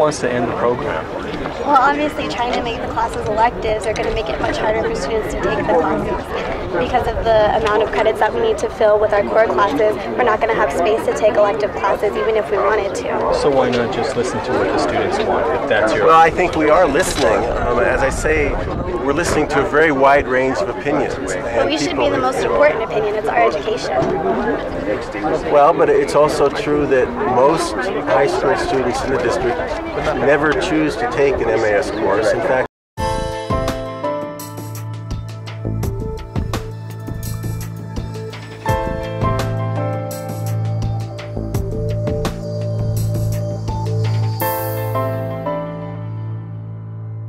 wants to end the program? Well, obviously, trying to make the classes electives are going to make it much harder for students to take the classes. Because of the amount of credits that we need to fill with our core classes, we're not going to have space to take elective classes even if we wanted to. So why not just listen to what the students want if that's your Well, I think we are listening. Um, as I say, we're listening to a very wide range of opinions. But we should be the most important opinion. It's our education. Well, but it's also true that most high school students in the district never choose to take an MAS course. In fact,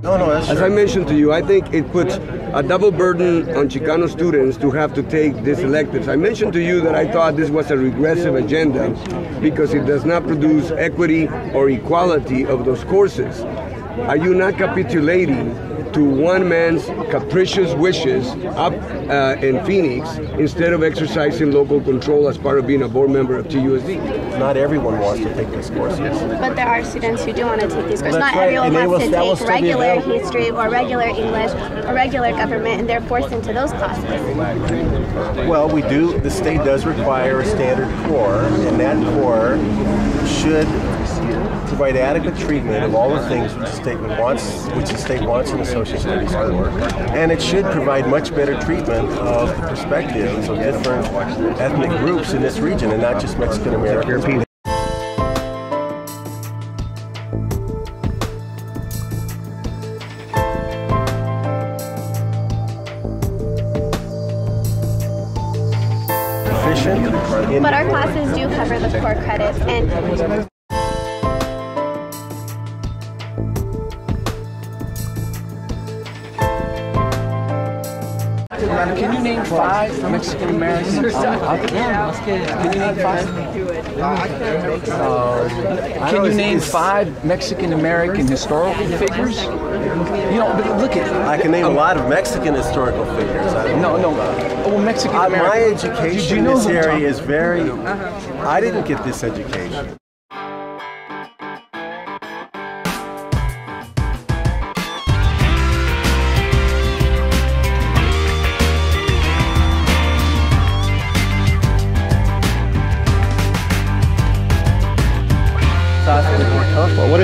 no, no, As I mentioned to you, I think it puts a double burden on Chicano students to have to take these electives. I mentioned to you that I thought this was a regressive agenda because it does not produce equity or equality of those courses. Are you not capitulating to one man's capricious wishes up uh, in Phoenix instead of exercising local control as part of being a board member of TUSD? not everyone wants to take these courses. But there are students who do want to take these courses. That's Not right, everyone and wants will- to take regular history or regular English or regular government, and they're forced into those classes. Well, we do, the state does require a standard core, and that core should provide adequate treatment of all the things which the state wants, which the state wants in a social studies course. And it should provide much better treatment of the perspectives of different ethnic groups in this region, and not just Mexican Americans. But our classes do cover the core credits, and Can you name five Mexican American? Can Can you name five? Can you name five Mexican American historical figures? You know, but look at I can name a lot of Mexican historical figures. I don't no, no. Well, Mexican Uh, American. my education you in this area is very. I didn't get this education.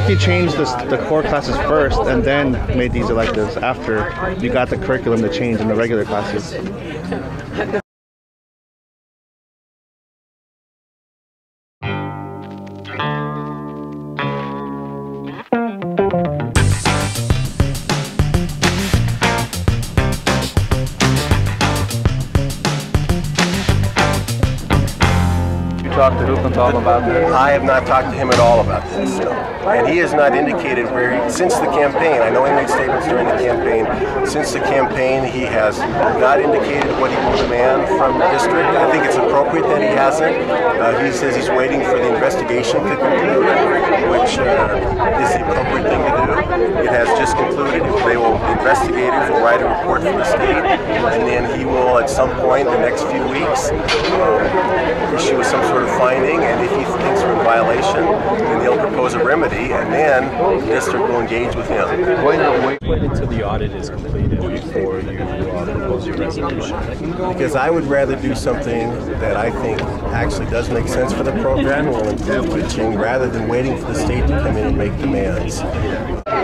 If you changed the core classes first and then made these electives after you got the curriculum to change in the regular classes? About this? I have not talked to him at all about this. And he has not indicated where, he, since the campaign, I know he made statements during the campaign, since the campaign, he has not indicated what he will demand from the district. I think it's appropriate that he hasn't. Uh, he says he's waiting for the investigation to conclude, which uh, is the appropriate thing to do. It has just concluded. They will, the investigators will write a report for the state, and then he will, at some point in the next few weeks, um, issue some sort of finding, and if he thinks we're in violation, then he'll propose a remedy, and then the district will engage with him. Why not wait, wait until the audit is completed before you uh, propose your resolution? Because I would rather do something that I think actually does make sense for the program and will improve teaching, rather than waiting for the state to come in and make demands.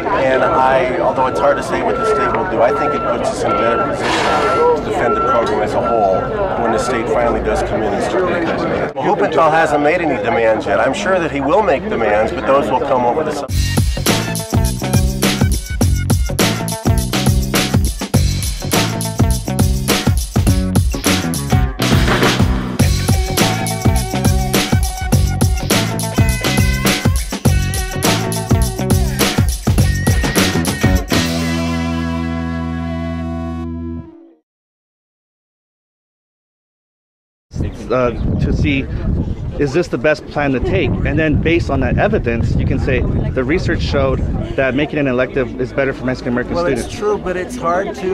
And I, although it's hard to say what the state will do, I think it puts us in a better position to defend the program as a whole when the state finally does come in and start making demands. Well, hasn't made any demands yet. I'm sure that he will make demands, but those will come over the summer. Uh, to see is this the best plan to take and then based on that evidence you can say the research showed that making an elective is better for mexican american Well, students it's true, but it's hard to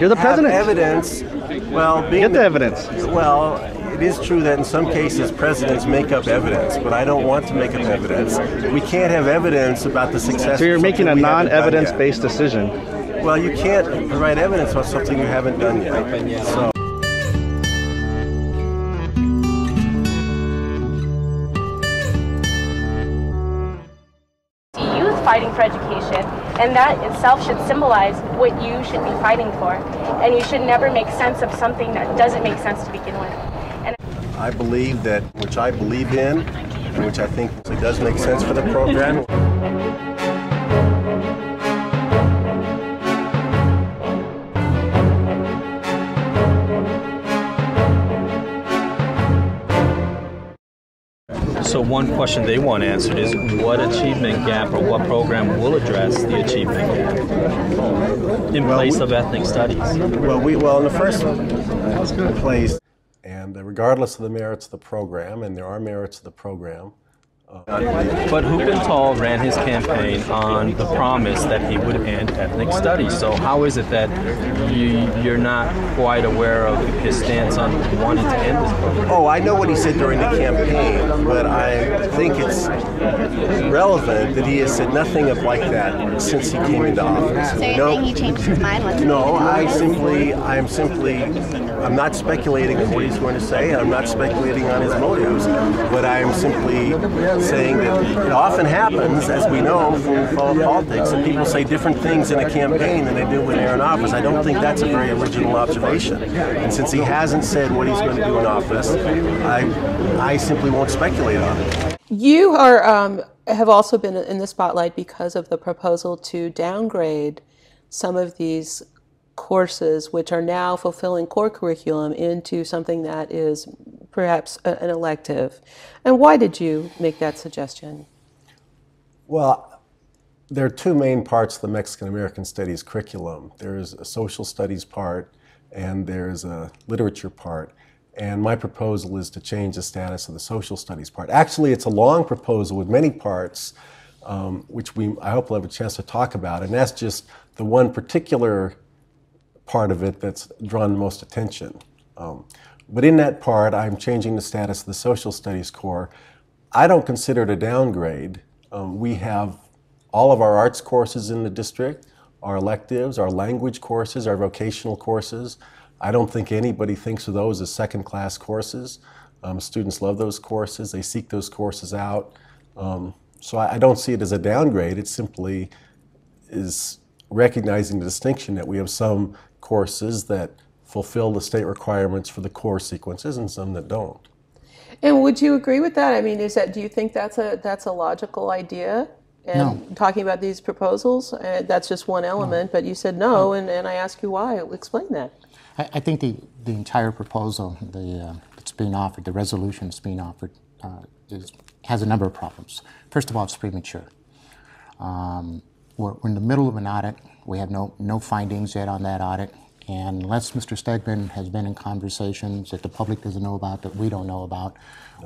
You're the president. evidence. Well, being get the evidence Well, it is true that in some cases presidents make up evidence, but I don't want to make up evidence. We can't have evidence about the success. So you're making a something we haven't done non-evidence yet. based decision. Well, you can't provide evidence on something you haven't done yet. So. For education, and that itself should symbolize what you should be fighting for. And you should never make sense of something that doesn't make sense to begin with. And I believe that, which I believe in, which I think it does make sense for the program. So one question they want answered is what achievement gap or what program will address the achievement gap in place of ethnic studies? Well, we well in the first place, and regardless of the merits of the program, and there are merits of the program. But Huppenthal ran his campaign on the promise that he would end ethnic studies. So how is it that you, you're not quite aware of his stance on wanting to end this program? Oh, I know what he said during the campaign, but I think it's relevant that he has said nothing of like that since he came into office. So you're No- saying he changed his mind once? No, I simply, I'm simply, I'm not speculating on what he's going to say. I'm not speculating on his motives, but I'm simply saying that it often happens, as we know from politics, that people say different things in a campaign than they do when they're in office. I don't think that's a very original observation. And since he hasn't said what he's going to do in office, I, I simply won't speculate on it. You are um, have also been in the spotlight because of the proposal to downgrade some of these courses, which are now fulfilling core curriculum, into something that is perhaps a, an elective. And why did you make that suggestion? Well, there are two main parts of the Mexican American Studies curriculum. There's a social studies part and there's a literature part. And my proposal is to change the status of the social studies part. Actually, it's a long proposal with many parts, um, which we I hope we'll have a chance to talk about. And that's just the one particular part of it that's drawn the most attention. Um, but in that part, I'm changing the status of the social studies core. I don't consider it a downgrade. Um, we have all of our arts courses in the district, our electives, our language courses, our vocational courses. I don't think anybody thinks of those as second class courses. Um, students love those courses, they seek those courses out. Um, so I, I don't see it as a downgrade. It simply is recognizing the distinction that we have some courses that fulfill the state requirements for the core sequences and some that don't. And would you agree with that? I mean, is that do you think that's a that's a logical idea? And talking about these proposals, uh, that's just one element. But you said no, and, and I ask you why. Explain that. I, I think the, the entire proposal the, uh, that's being offered, the resolution that's being offered, uh, is, has a number of problems. First of all, it's premature. Um, we're, we're in the middle of an audit. We have no, no findings yet on that audit. And unless Mr. Stegeman has been in conversations that the public doesn't know about, that we don't know about,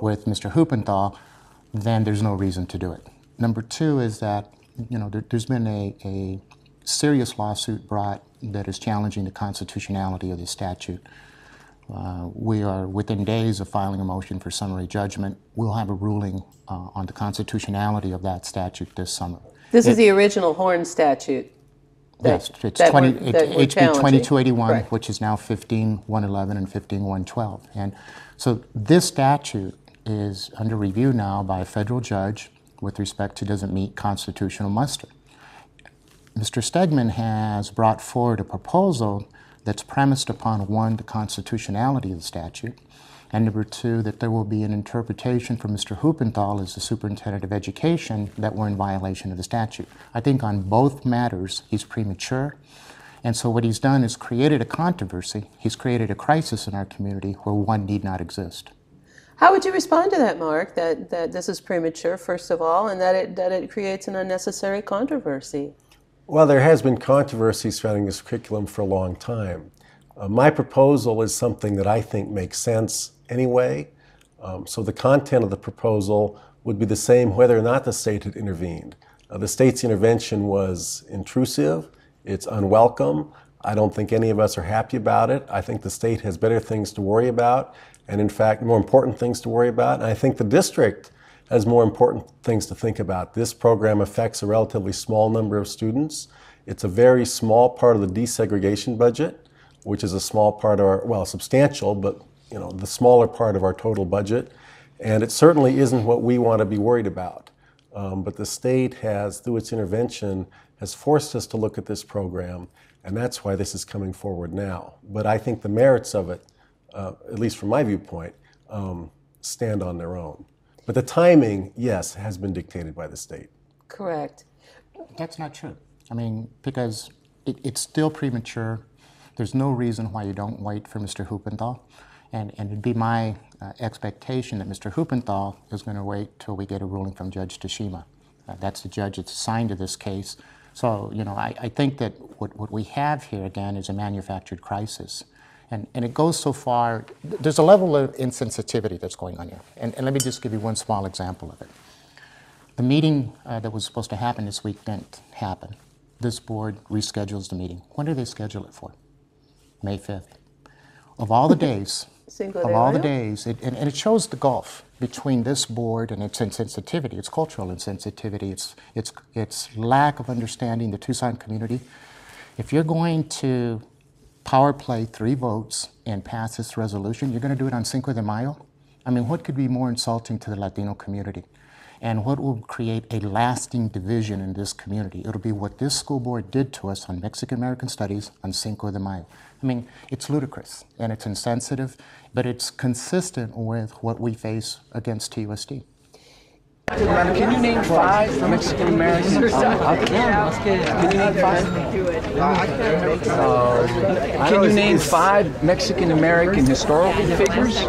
with Mr. Huppenthal, then there's no reason to do it. Number two is that, you know, there, there's been a, a serious lawsuit brought that is challenging the constitutionality of the statute. Uh, we are within days of filing a motion for summary judgment. We'll have a ruling uh, on the constitutionality of that statute this summer. This is the original Horne statute. Yes, it's that 20, we're- that we're HB 2281, Correct. which is now 15111 and 15112. And so this statute is under review now by a federal judge with respect to doesn't meet constitutional muster. Mr. Stegeman has brought forward a proposal that's premised upon one, the constitutionality of the statute, and number two, that there will be an interpretation from Mr. Huppenthal as the superintendent of education that we're in violation of the statute. I think on both matters, he's premature. And so what he's done is created a controversy. He's created a crisis in our community where one need not exist. How would you respond to that, Mark? That that this is premature, first of all, and that it that it creates an unnecessary controversy. Well, there has been controversy surrounding this curriculum for a long time. Uh, my proposal is something that I think makes sense anyway. Um, so the content of the proposal would be the same whether or not the state had intervened. Uh, the state's intervention was intrusive, it's unwelcome. I don't think any of us are happy about it. I think the state has better things to worry about. and in fact, more important things to worry about. And I think the district has more important things to think about. This program affects a relatively small number of students. It's a very small part of the desegregation budget, which is a small part of our, well, substantial, but you know, the smaller part of our total budget. And it certainly isn't what we want to be worried about. Um, but the state has, through its intervention, has forced us to look at this program, and that's why this is coming forward now. But I think the merits of it, uh, at least from my viewpoint, um, stand on their own. But the timing, yes, has been dictated by the state. Correct. That's not true. I mean, because it, it's still premature. There's no reason why you don't wait for Mr. Huppenthal. And, and it'd be my uh, expectation that Mr. Huppenthal is going to wait till we get a ruling from Judge Tashima. Uh, that's the judge that's assigned to this case. So, you know, I, I think that what, what we have here, again, is a manufactured crisis. And, and it goes so far, there's a level of insensitivity that's going on here. And, and let me just give you one small example of it. The meeting uh, that was supposed to happen this week didn't happen. This board reschedules the meeting. When do they schedule it for? May 5th. Of all the days, Cinco of de all the days, it, and, and it shows the gulf between this board and its insensitivity, its cultural insensitivity, its, its, its lack of understanding the Tucson community. If you're going to power play three votes and pass this resolution, you're going to do it on Cinco de Mayo? I mean, what could be more insulting to the Latino community? And what will create a lasting division in this community? It'll be what this school board did to us on Mexican American Studies on Cinco de Mayo. I mean, it's ludicrous and it's insensitive, but it's consistent with what we face against TUSD. Can you name five Mexican American? Can you name five? Can you name five Mexican American historical figures?